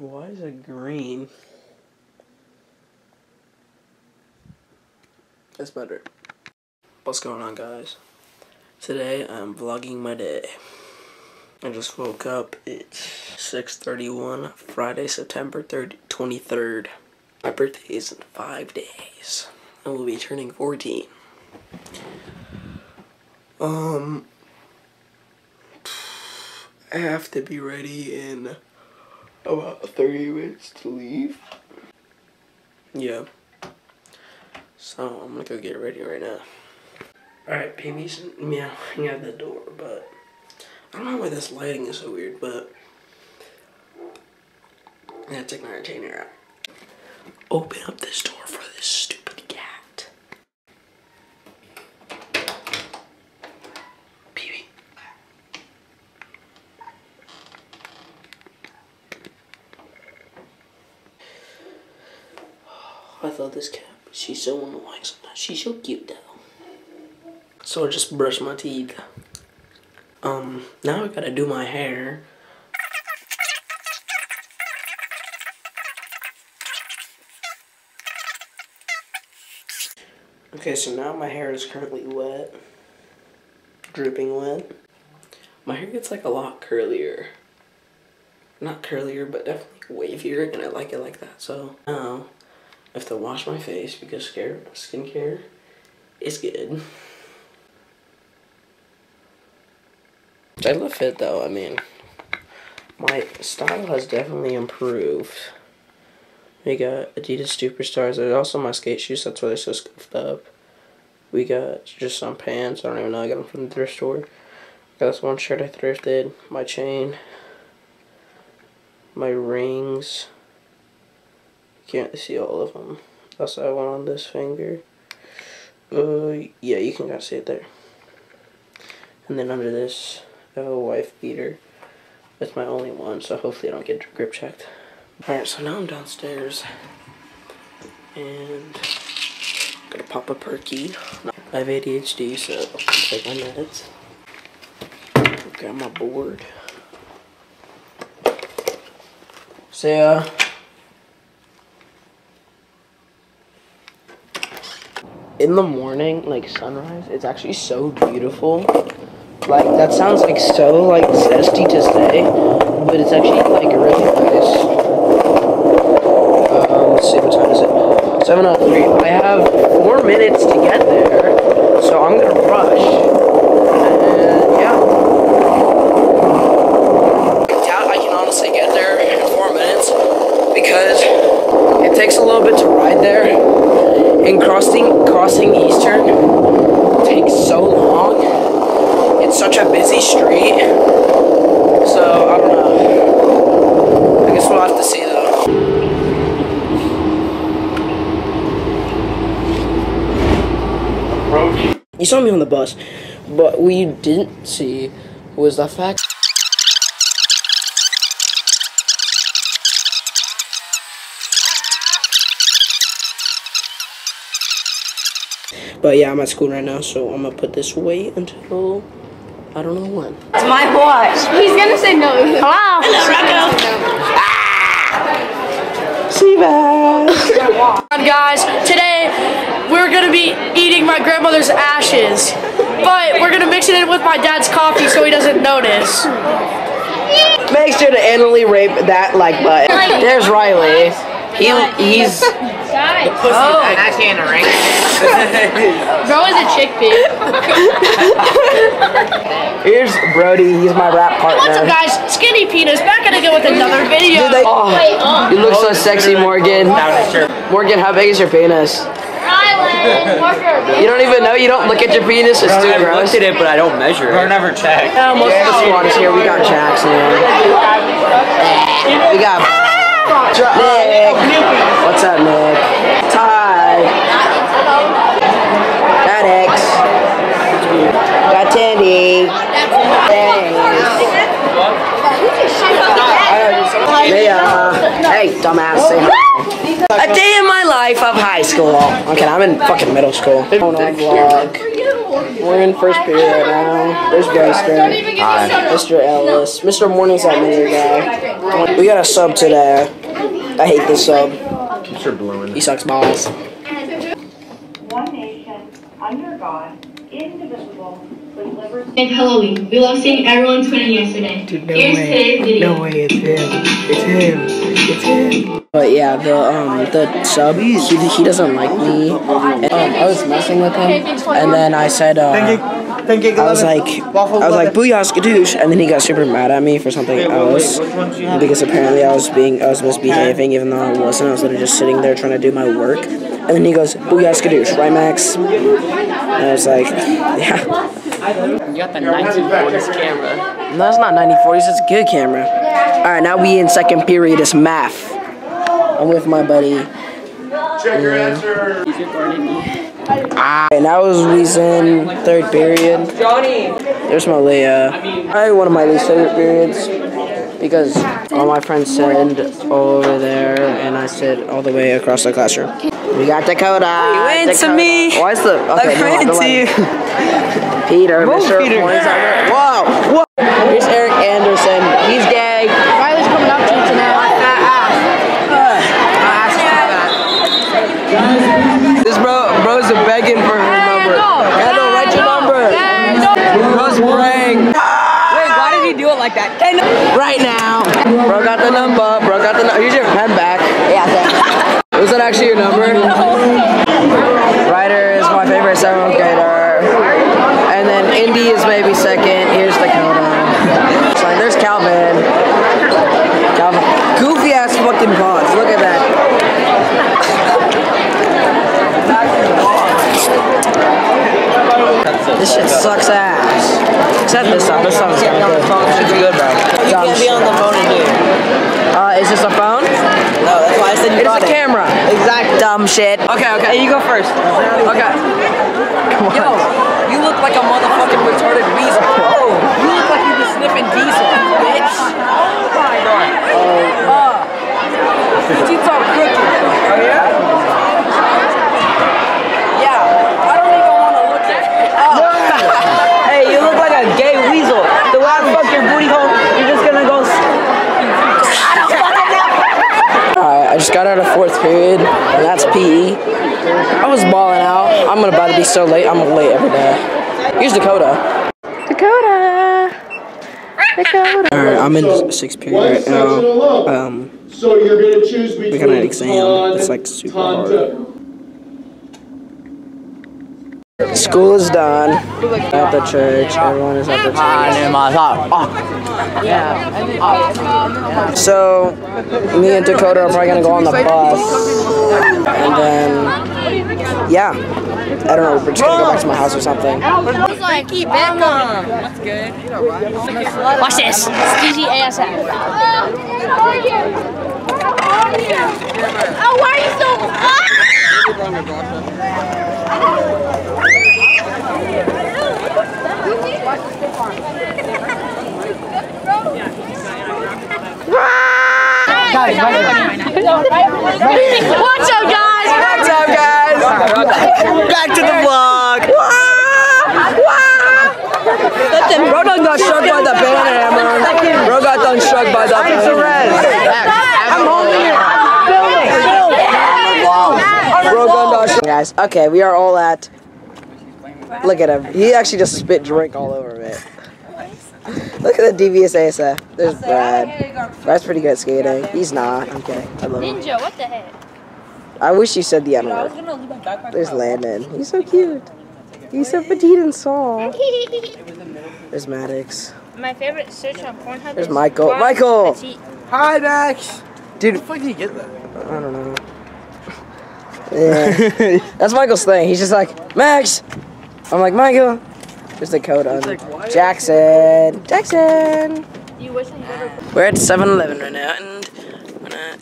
Why is it green? That's better. What's going on, guys? Today I'm vlogging my day. I just woke up. It's 6:31, Friday, September 30, 23rd. My birthday is in five days. I will be turning 14. Um, I have to be ready in about 30 minutes to leave. Yeah. So I'm gonna go get ready right now. Alright, babies meowing at the door, but I don't know why this lighting is so weird, but I gotta take my retainer out. Open up this door for this stupid cat. Baby. Thought this cat, she's so annoying sometimes. She's so cute though. So I just brushed my teeth. Um, now I gotta do my hair. Okay, so now my hair is currently wet. Dripping wet. My hair gets like a lot curlier. Not curlier, but definitely wavier, and I like it like that. So now I have to wash my face because skincare is good. I love fit though, I mean, my style has definitely improved. We got Adidas Superstars. There's also my skate shoes. That's why they're so scuffed up. We got just some pants. I don't even know. I got them from the thrift store. Got this one shirt I thrifted. My chain. My rings. Can't see all of them. Also, I one on this finger. Uh, yeah, you can kind of see it there. And then under this, I have a wife beater. That's my only one, so hopefully I don't get grip checked. Alright, so now I'm downstairs. And I'm gonna pop a perky. I have ADHD, so I'll take my meds. Grab my board. So uh in the morning, like sunrise, it's actually so beautiful. Like that sounds like so like zesty to say, but it's actually like really nice. Um, let's see what time is it? Seven oh three. I have four minutes to get there, so I'm gonna rush. Yeah. I doubt I can honestly get there in four minutes because it takes a little bit to ride there. And crossing crossing Eastern takes so long. It's such a busy street. So I don't know. I guess we'll have to see though. You saw me on the bus, but what you didn't see was the fact. But yeah, I'm at school right now, so I'm gonna put this away until I don't know when. It's my watch. He's gonna say no. Hello. Seabass! guys, today we're gonna be eating my grandmother's ashes, but we're gonna mix it in with my dad's coffee so he doesn't notice. Make sure to anally rape that like button. There's Riley. He he's Oh. Actually in a ring. Bro is a chickpea. here's Brody. He's my rap partner. What's up, guys? Skinny Penis back at again with another video. Dude, they- oh, you look so sexy, Morgan. Morgan, how big is your penis? You don't even know. You don't look at your penis. It's too I've looked at it, but I don't measure it. I never check. Yeah, most of the squad is here. We got Jackson. We got Nick. Uh, oh, What's up, Nick? Ty. Got X. Got Tandy. Thanks. Yeah. Hey, dumbass. Say hi. A day in my life of high school. Okay, I'm in fucking middle school. On a vlog. We're in first period right now. There's Geister. Hi. Mr. Ellis. Mr. Morningside Major guy. We got a sub today. I hate this sub. Mr. Blowing. He sucks balls. one nation, under God, indivisible, with liberty. And Halloween. We love seeing everyone twinning yesterday. Here's today's video. No way, it's him. It's him. It's him. But yeah, the um the sub he, he doesn't like me. And, um, I was messing with him, and then I said uh, I was like I was like booyah skadoosh, and then he got super mad at me for something else because apparently I was being I was misbehaving even though I wasn't. I was literally just sitting there trying to do my work, and then he goes booyah skadoosh, right Max? And I was like, yeah. You got the 1940s camera. No, it's not 1940s. It's a good camera. All right, now we in second period. It's math. I'm with my buddy. Check your answer. Ah, and that was reason third period. There's my Leia. I one of my least favorite periods because all my friends sit over there and I sit all the way across the classroom. We got Dakota. You went to Dakota. me. Why is the okay? I no, ran don't to you. me- Peter, Mr. Peter. Points Whoa, whoa. Here's Eric Anderson. He's gay. Riley's coming up to you tonight. This bro, bro's begging for her number. Kendall, write your number. Bro's praying. Wait, why did he do it like that? Ten- Right now. Bro got the number. Bro got the number. Here's your pen back. Yeah, thanks. Was that actually your number? Ryder is my favorite seventh grader. And then Indy is maybe second. Here's Dakota. So there's Calvin. Calvin. Goofy ass fucking pods. Look at that. This shit sucks ass. Except this song. This song's kind of good. Shit's good, bro. You can't be on the phone and do. Uh, is this a phone? No, that's why I said you It is got a camera. Exactly. Dumb shit. Okay, okay. Hey, you go first. Okay. Yo, you look like a motherfucking retarded weasel. Oh, you look like you been sniffing diesel, bitch. Oh my god. Oh. Uh, your teeth all crooked. Oh yeah? Yeah. I don't even want to look at it. Oh. Hey, you look like a gay weasel. The way I fuck your booty hole, you're just gonna go. s- Alright, I just got out of fourth period, and that's PE. I was balling out. I'm about to be so late. I'm late every day. Here's Dakota. Dakota. Dakota. Alright, I'm in sixth period right now. Um, So you're gonna choose between we got an exam. It's like super Tonto. school is done. At the church. Everyone is at the church. I need my thoughts. Yeah. So, me and Dakota are probably gonna go on the bus. And then, yeah. I don't know, we're just gonna go back to my house or something. Watch this. It's DG ASF. Oh, why are you so. What's up, guys? What's up, guys? Back to the vlog. Bro done got struck by the banana hammer. Bro got done struck by the I'm home here. Bro gun done struck. Guys, okay, we are all at. Look at him. He actually just spit drink all over me. Look at the devious ASF. There's Brad. Brad's pretty good at skating. He's not. I'm. I love him. Ninja, what the heck? I wish you said the N word. There's Landon. He's so cute. He's so petite and small. There's Maddox. My favorite search on Pornhub There's Michael. Bar Michael! Hi, Max. Dude, Where did you get that? I don't know. Yeah. That's Michael's thing. He's just like, Max! I'm like, Michael! There's the code on Jackson. Jackson! You wish I never We're at 7 Eleven right now, and we're not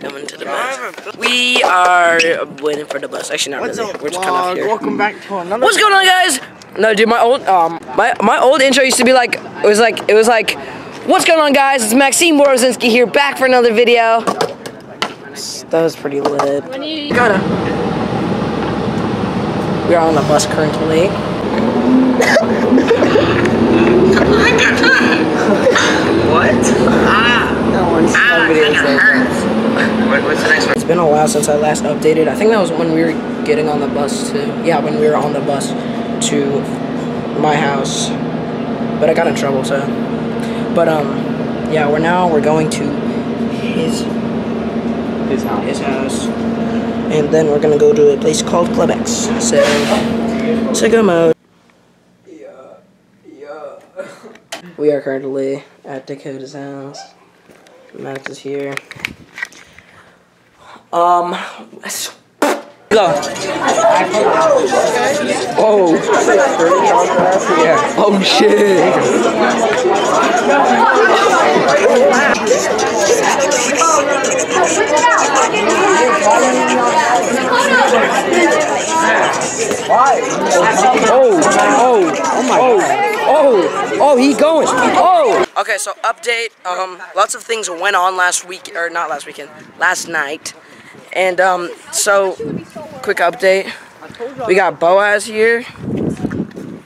coming to the bus. We are waiting for the bus. Actually, not What's really. up, We're just kind of here. Welcome back to another. What's going on, guys? No, dude, my old um my my old intro used to be like it was like it was like, what's going on, guys? It's Maxime Borozinski here, back for another video. That was pretty lit. When you Gotta. We are on the bus currently. What? Ah. No one's no video says What, what's the next one? It's been a while since I last updated. I think that was when we were getting on the bus to yeah, when we were on the bus to my house. But I got in trouble, so. But um, yeah, we're now we're going to his His house. his house, and then we're gonna go to a place called Club X. So, sicko mode. Yeah, yeah. We are currently at Dakota's house. Max is here. Um, go. Oh. Oh shit. Oh, oh, oh my oh, oh, he going. Oh. Okay, so update. Um, lots of things went on last week, or not last weekend, last night, and um, so quick update. We got Boaz here.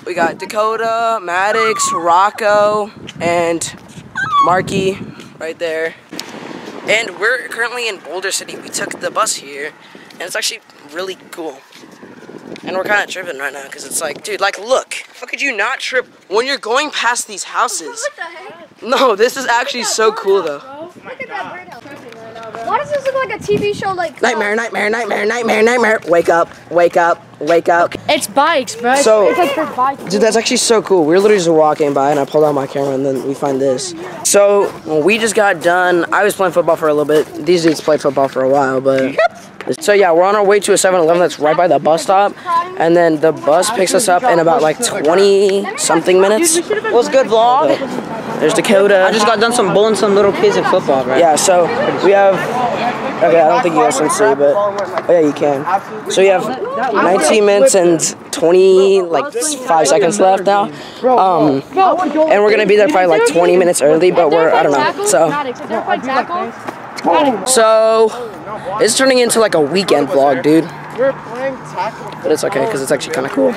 We got Dakota, Maddox, Rocco, and Marky right there. And we're currently in Boulder City. We took the bus here, and it's actually really cool. And we're kind of tripping right now because it's like, dude, like, look. How could you not trip when you're going past these houses? the heck? No, this is actually so cool though. Look at that birdhouse. Why does this look like a TV show like uh, Nightmare, nightmare, nightmare, nightmare, nightmare. Wake up, wake up, wake up. It's bikes, bro. So- it's like for bikes. Dude, that's actually so cool. We were literally just walking by and I pulled out my camera and then we find this. So, we just got done. I was playing football for a little bit. These dudes played football for a while, but. So, yeah, we're on our way to a 7 Eleven that's right by the bus stop. And then the bus picks us up in about like 20 something minutes. What's good, vlog? There's Dakota. I just got done some bullying some little kids in football, right? Yeah, so we have. Okay, I don't think you guys can see, but oh yeah, you can. So we have 19 minutes and 20 like five seconds left now. Um, and we're gonna be there probably like 20 minutes early, but we're I don't know. So so it's turning into like a weekend vlog, dude. We're playing tackle. But it's okay because it's actually kind of cool.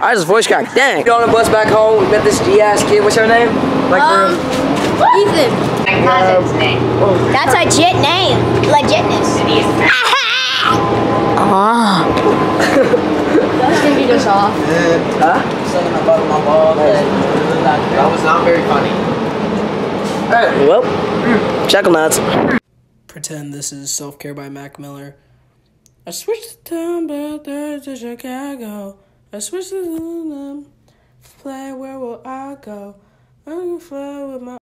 I just voice cracked. Dang. Get on the bus back home. We met this G ass kid. What's her name? Like for um, Ethan. cousin's um, name. Oh. That's a legit name. Legitness. Justin beat us off. Uh, that was not very funny. Well, hmm. chuckle nuts. Pretend this is Self Care by Mac Miller. I switched the town back there to Chicago. I switched the play where will I go? I can fly with my